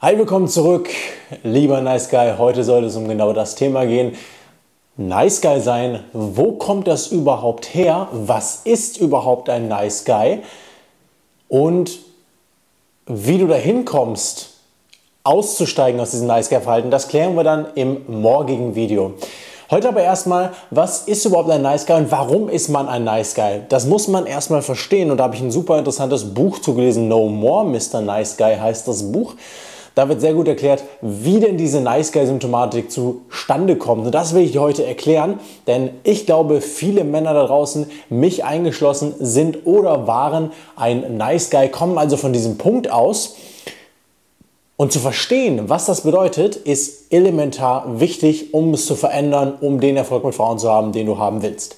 Hi, willkommen zurück, lieber Nice Guy. Heute soll es um genau das Thema gehen. Nice Guy sein, wo kommt das überhaupt her? Was ist überhaupt ein Nice Guy? Und wie du dahin kommst, auszusteigen aus diesem Nice Guy Verhalten, das klären wir dann im morgigen Video. Heute aber erstmal, was ist überhaupt ein Nice Guy und warum ist man ein Nice Guy? Das muss man erstmal verstehen und da habe ich ein super interessantes Buch zugelesen. No More Mr. Nice Guy heißt das Buch. Da wird sehr gut erklärt, wie denn diese Nice Guy-Symptomatik zustande kommt. Und das will ich dir heute erklären, denn ich glaube, viele Männer da draußen, mich eingeschlossen, sind oder waren ein Nice Guy, kommen also von diesem Punkt aus. Und zu verstehen, was das bedeutet, ist elementar wichtig, um es zu verändern, um den Erfolg mit Frauen zu haben, den du haben willst.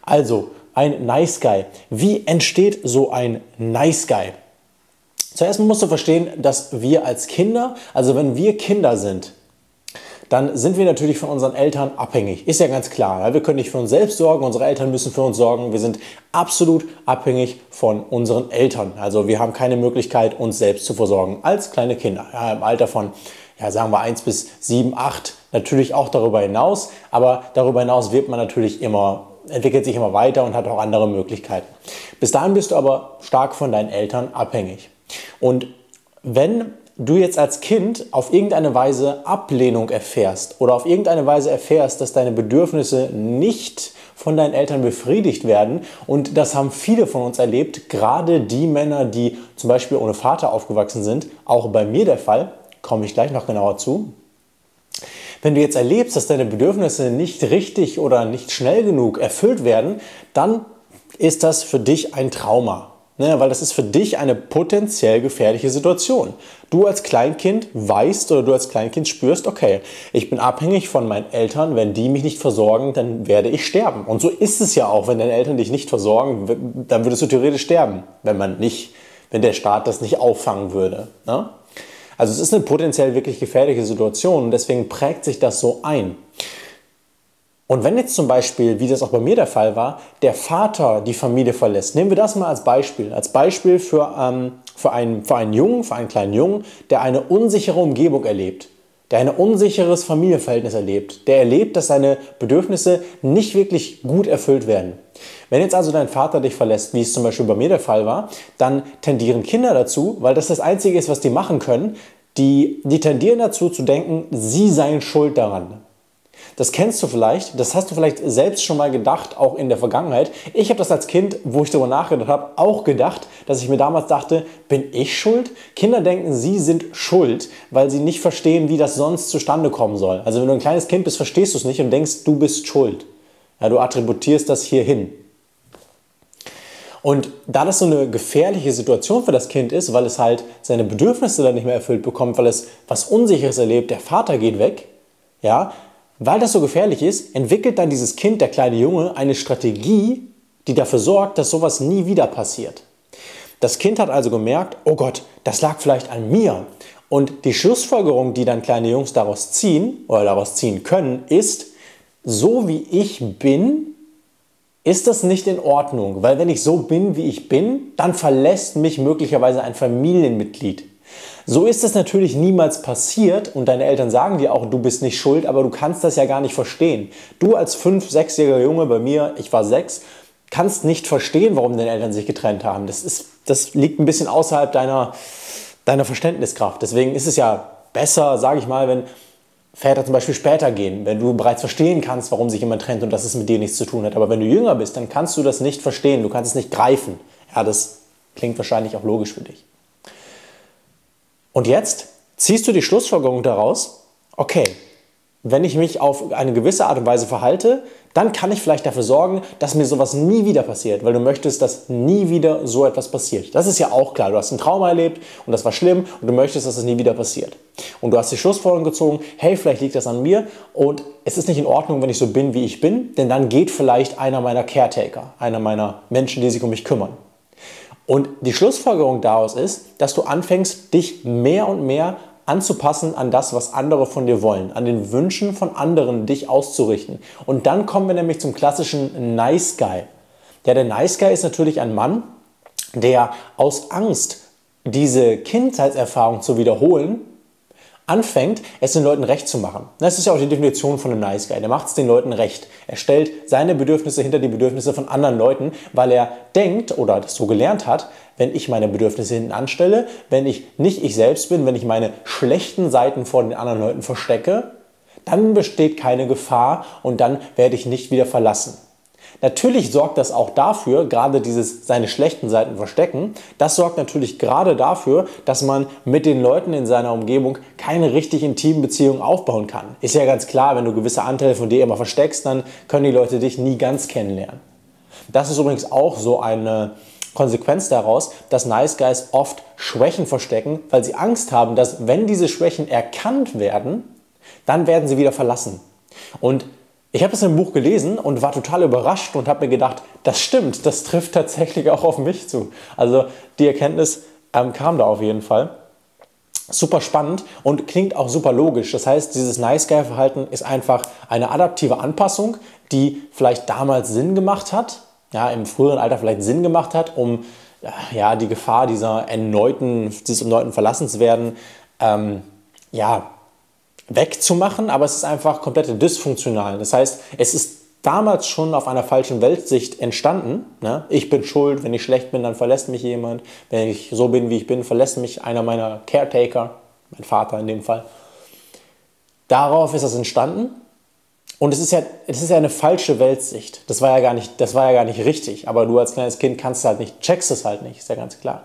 Also, ein Nice Guy. Wie entsteht so ein Nice Guy? Zuerst musst du verstehen, dass wir als Kinder, also wenn wir Kinder sind, dann sind wir natürlich von unseren Eltern abhängig. Ist ja ganz klar. Wir können nicht für uns selbst sorgen, unsere Eltern müssen für uns sorgen. Wir sind absolut abhängig von unseren Eltern. Also wir haben keine Möglichkeit, uns selbst zu versorgen als kleine Kinder. Ja, Im Alter von, ja, sagen wir 1 bis 7, 8, natürlich auch darüber hinaus. Aber darüber hinaus wird man natürlich immer, entwickelt sich immer weiter und hat auch andere Möglichkeiten. Bis dahin bist du aber stark von deinen Eltern abhängig. Und wenn du jetzt als Kind auf irgendeine Weise Ablehnung erfährst oder auf irgendeine Weise erfährst, dass deine Bedürfnisse nicht von deinen Eltern befriedigt werden, und das haben viele von uns erlebt, gerade die Männer, die zum Beispiel ohne Vater aufgewachsen sind, auch bei mir der Fall, komme ich gleich noch genauer zu. Wenn du jetzt erlebst, dass deine Bedürfnisse nicht richtig oder nicht schnell genug erfüllt werden, dann ist das für dich ein Trauma. Ne, weil das ist für dich eine potenziell gefährliche Situation. Du als Kleinkind weißt oder du als Kleinkind spürst, okay, ich bin abhängig von meinen Eltern, wenn die mich nicht versorgen, dann werde ich sterben. Und so ist es ja auch, wenn deine Eltern dich nicht versorgen, dann würdest du theoretisch sterben, wenn man nicht, wenn der Staat das nicht auffangen würde. Ne? Also es ist eine potenziell wirklich gefährliche Situation und deswegen prägt sich das so ein. Und wenn jetzt zum Beispiel, wie das auch bei mir der Fall war, der Vater die Familie verlässt, nehmen wir das mal als Beispiel, als Beispiel für, ähm, für, einen, für einen Jungen, für einen kleinen Jungen, der eine unsichere Umgebung erlebt, der ein unsicheres Familienverhältnis erlebt, der erlebt, dass seine Bedürfnisse nicht wirklich gut erfüllt werden. Wenn jetzt also dein Vater dich verlässt, wie es zum Beispiel bei mir der Fall war, dann tendieren Kinder dazu, weil das das Einzige ist, was die machen können, die, die tendieren dazu zu denken, sie seien schuld daran. Das kennst du vielleicht, das hast du vielleicht selbst schon mal gedacht, auch in der Vergangenheit. Ich habe das als Kind, wo ich darüber nachgedacht habe, auch gedacht, dass ich mir damals dachte, bin ich schuld? Kinder denken, sie sind schuld, weil sie nicht verstehen, wie das sonst zustande kommen soll. Also wenn du ein kleines Kind bist, verstehst du es nicht und denkst, du bist schuld. Ja, du attributierst das hier hin. Und da das so eine gefährliche Situation für das Kind ist, weil es halt seine Bedürfnisse dann nicht mehr erfüllt bekommt, weil es was Unsicheres erlebt, der Vater geht weg, ja, weil das so gefährlich ist, entwickelt dann dieses Kind, der kleine Junge, eine Strategie, die dafür sorgt, dass sowas nie wieder passiert. Das Kind hat also gemerkt, oh Gott, das lag vielleicht an mir. Und die Schlussfolgerung, die dann kleine Jungs daraus ziehen oder daraus ziehen können, ist, so wie ich bin, ist das nicht in Ordnung. Weil wenn ich so bin, wie ich bin, dann verlässt mich möglicherweise ein Familienmitglied. So ist es natürlich niemals passiert und deine Eltern sagen dir auch, du bist nicht schuld, aber du kannst das ja gar nicht verstehen. Du als fünf, sechsjähriger Junge, bei mir, ich war sechs, kannst nicht verstehen, warum deine Eltern sich getrennt haben. Das, ist, das liegt ein bisschen außerhalb deiner, deiner Verständniskraft. Deswegen ist es ja besser, sage ich mal, wenn Väter zum Beispiel später gehen, wenn du bereits verstehen kannst, warum sich jemand trennt und dass es mit dir nichts zu tun hat. Aber wenn du jünger bist, dann kannst du das nicht verstehen, du kannst es nicht greifen. Ja, das klingt wahrscheinlich auch logisch für dich. Und jetzt ziehst du die Schlussfolgerung daraus, okay, wenn ich mich auf eine gewisse Art und Weise verhalte, dann kann ich vielleicht dafür sorgen, dass mir sowas nie wieder passiert, weil du möchtest, dass nie wieder so etwas passiert. Das ist ja auch klar. Du hast ein Trauma erlebt und das war schlimm und du möchtest, dass das nie wieder passiert. Und du hast die Schlussfolgerung gezogen, hey, vielleicht liegt das an mir und es ist nicht in Ordnung, wenn ich so bin, wie ich bin, denn dann geht vielleicht einer meiner Caretaker, einer meiner Menschen, die sich um mich kümmern. Und die Schlussfolgerung daraus ist, dass du anfängst, dich mehr und mehr anzupassen an das, was andere von dir wollen, an den Wünschen von anderen dich auszurichten. Und dann kommen wir nämlich zum klassischen Nice Guy. Ja, der Nice Guy ist natürlich ein Mann, der aus Angst, diese Kindheitserfahrung zu wiederholen, anfängt, es den Leuten recht zu machen. Das ist ja auch die Definition von einem Nice Guy. Der macht es den Leuten recht. Er stellt seine Bedürfnisse hinter die Bedürfnisse von anderen Leuten, weil er denkt oder das so gelernt hat, wenn ich meine Bedürfnisse hinten anstelle, wenn ich nicht ich selbst bin, wenn ich meine schlechten Seiten vor den anderen Leuten verstecke, dann besteht keine Gefahr und dann werde ich nicht wieder verlassen. Natürlich sorgt das auch dafür, gerade dieses seine schlechten Seiten verstecken, das sorgt natürlich gerade dafür, dass man mit den Leuten in seiner Umgebung keine richtig intimen Beziehungen aufbauen kann. Ist ja ganz klar, wenn du gewisse Anteile von dir immer versteckst, dann können die Leute dich nie ganz kennenlernen. Das ist übrigens auch so eine Konsequenz daraus, dass Nice Guys oft Schwächen verstecken, weil sie Angst haben, dass wenn diese Schwächen erkannt werden, dann werden sie wieder verlassen. Und ich habe es im Buch gelesen und war total überrascht und habe mir gedacht, das stimmt, das trifft tatsächlich auch auf mich zu. Also die Erkenntnis ähm, kam da auf jeden Fall. Super spannend und klingt auch super logisch. Das heißt, dieses Nice Guy Verhalten ist einfach eine adaptive Anpassung, die vielleicht damals Sinn gemacht hat, ja, im früheren Alter vielleicht Sinn gemacht hat, um ja, die Gefahr dieser erneuten, dieses erneuten Verlassenswerden ähm, ja, wegzumachen, aber es ist einfach komplett dysfunktional. Das heißt, es ist damals schon auf einer falschen Weltsicht entstanden. Ne? Ich bin schuld, wenn ich schlecht bin, dann verlässt mich jemand. Wenn ich so bin, wie ich bin, verlässt mich einer meiner Caretaker, mein Vater in dem Fall. Darauf ist das entstanden. Und es ist ja, es ist ja eine falsche Weltsicht. Das war ja gar nicht, das war ja gar nicht richtig. Aber du als kleines Kind kannst halt nicht, checkst es halt nicht, ist ja ganz klar.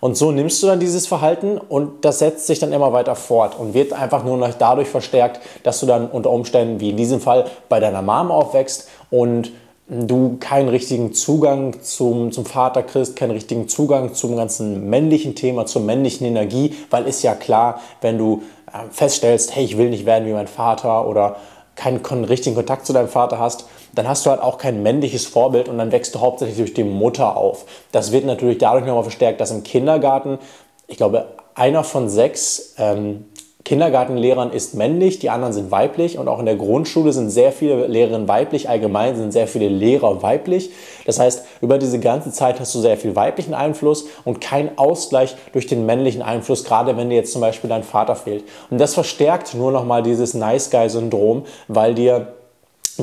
Und so nimmst du dann dieses Verhalten und das setzt sich dann immer weiter fort und wird einfach nur noch dadurch verstärkt, dass du dann unter Umständen, wie in diesem Fall, bei deiner Mom aufwächst und du keinen richtigen Zugang zum, zum Vater kriegst, keinen richtigen Zugang zum ganzen männlichen Thema, zur männlichen Energie, weil ist ja klar, wenn du äh, feststellst, hey, ich will nicht werden wie mein Vater oder keinen richtigen Kontakt zu deinem Vater hast, dann hast du halt auch kein männliches Vorbild und dann wächst du hauptsächlich durch die Mutter auf. Das wird natürlich dadurch nochmal verstärkt, dass im Kindergarten, ich glaube, einer von sechs ähm, Kindergartenlehrern ist männlich, die anderen sind weiblich und auch in der Grundschule sind sehr viele Lehrerinnen weiblich, allgemein sind sehr viele Lehrer weiblich. Das heißt, über diese ganze Zeit hast du sehr viel weiblichen Einfluss und keinen Ausgleich durch den männlichen Einfluss, gerade wenn dir jetzt zum Beispiel dein Vater fehlt. Und das verstärkt nur nochmal dieses Nice Guy-Syndrom, weil dir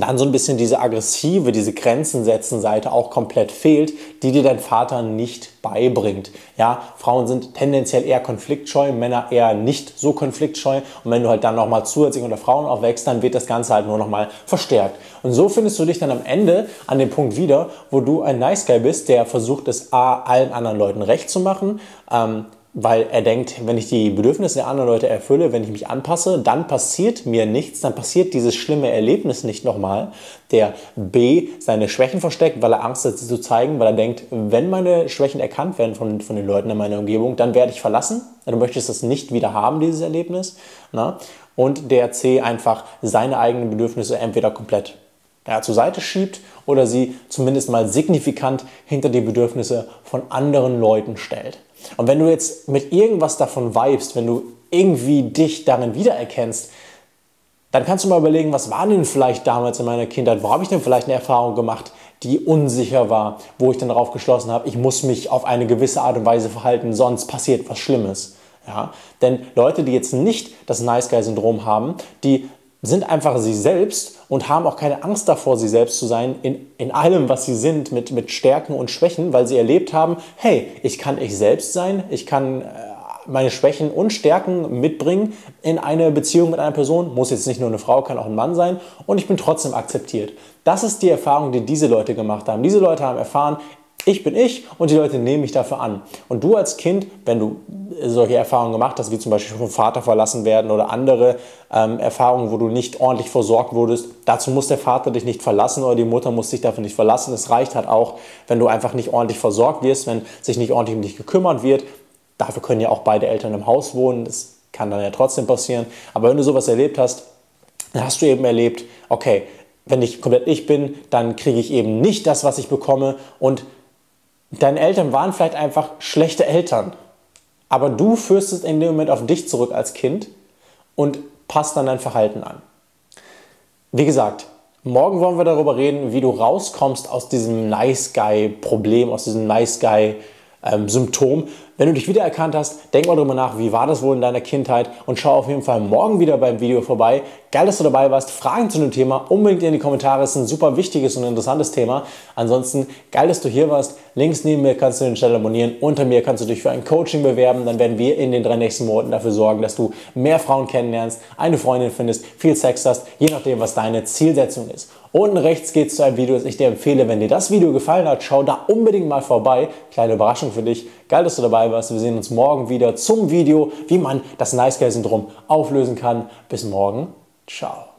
dann so ein bisschen diese aggressive, diese Grenzen setzen Seite auch komplett fehlt, die dir dein Vater nicht beibringt. Ja, Frauen sind tendenziell eher konfliktscheu, Männer eher nicht so konfliktscheu und wenn du halt dann nochmal zusätzlich unter Frauen aufwächst, dann wird das Ganze halt nur nochmal verstärkt. Und so findest du dich dann am Ende an dem Punkt wieder, wo du ein Nice Guy bist, der versucht es A, allen anderen Leuten recht zu machen, ähm, weil er denkt, wenn ich die Bedürfnisse der anderen Leute erfülle, wenn ich mich anpasse, dann passiert mir nichts, dann passiert dieses schlimme Erlebnis nicht nochmal. Der B seine Schwächen versteckt, weil er Angst hat, sie zu zeigen, weil er denkt, wenn meine Schwächen erkannt werden von, von den Leuten in meiner Umgebung, dann werde ich verlassen. Du möchtest das nicht wieder haben, dieses Erlebnis. Na? Und der C einfach seine eigenen Bedürfnisse entweder komplett ja, zur Seite schiebt oder sie zumindest mal signifikant hinter die Bedürfnisse von anderen Leuten stellt. Und wenn du jetzt mit irgendwas davon vibest, wenn du irgendwie dich darin wiedererkennst, dann kannst du mal überlegen, was war denn vielleicht damals in meiner Kindheit? Wo habe ich denn vielleicht eine Erfahrung gemacht, die unsicher war, wo ich dann darauf geschlossen habe, ich muss mich auf eine gewisse Art und Weise verhalten, sonst passiert was Schlimmes. Ja? Denn Leute, die jetzt nicht das Nice Guy-Syndrom haben, die sind einfach sie selbst und haben auch keine Angst davor, sie selbst zu sein, in, in allem, was sie sind, mit, mit Stärken und Schwächen, weil sie erlebt haben, hey, ich kann ich selbst sein, ich kann äh, meine Schwächen und Stärken mitbringen in eine Beziehung mit einer Person, muss jetzt nicht nur eine Frau, kann auch ein Mann sein und ich bin trotzdem akzeptiert. Das ist die Erfahrung, die diese Leute gemacht haben. Diese Leute haben erfahren, ich bin ich und die Leute nehmen mich dafür an. Und du als Kind, wenn du solche Erfahrungen gemacht hast, wie zum Beispiel vom Vater verlassen werden oder andere ähm, Erfahrungen, wo du nicht ordentlich versorgt wurdest, dazu muss der Vater dich nicht verlassen oder die Mutter muss dich dafür nicht verlassen. Es reicht halt auch, wenn du einfach nicht ordentlich versorgt wirst, wenn sich nicht ordentlich um dich gekümmert wird. Dafür können ja auch beide Eltern im Haus wohnen. Das kann dann ja trotzdem passieren. Aber wenn du sowas erlebt hast, dann hast du eben erlebt, okay, wenn ich komplett ich bin, dann kriege ich eben nicht das, was ich bekomme und Deine Eltern waren vielleicht einfach schlechte Eltern, aber du führst es in dem Moment auf dich zurück als Kind und passt dann dein Verhalten an. Wie gesagt, morgen wollen wir darüber reden, wie du rauskommst aus diesem Nice Guy Problem, aus diesem Nice Guy ähm, Symptom. Wenn du dich wiedererkannt hast, denk mal drüber nach, wie war das wohl in deiner Kindheit und schau auf jeden Fall morgen wieder beim Video vorbei. Geil, dass du dabei warst. Fragen zu dem Thema unbedingt in die Kommentare. Ist ein super wichtiges und interessantes Thema. Ansonsten geil, dass du hier warst. Links neben mir kannst du den Channel abonnieren. Unter mir kannst du dich für ein Coaching bewerben. Dann werden wir in den drei nächsten Monaten dafür sorgen, dass du mehr Frauen kennenlernst, eine Freundin findest, viel Sex hast, je nachdem, was deine Zielsetzung ist. Unten rechts geht es zu einem Video, das ich dir empfehle. Wenn dir das Video gefallen hat, schau da unbedingt mal vorbei. Kleine Überraschung für dich. Geil, dass du dabei warst. Wir sehen uns morgen wieder zum Video, wie man das Nice Guy Syndrom auflösen kann. Bis morgen. Ciao.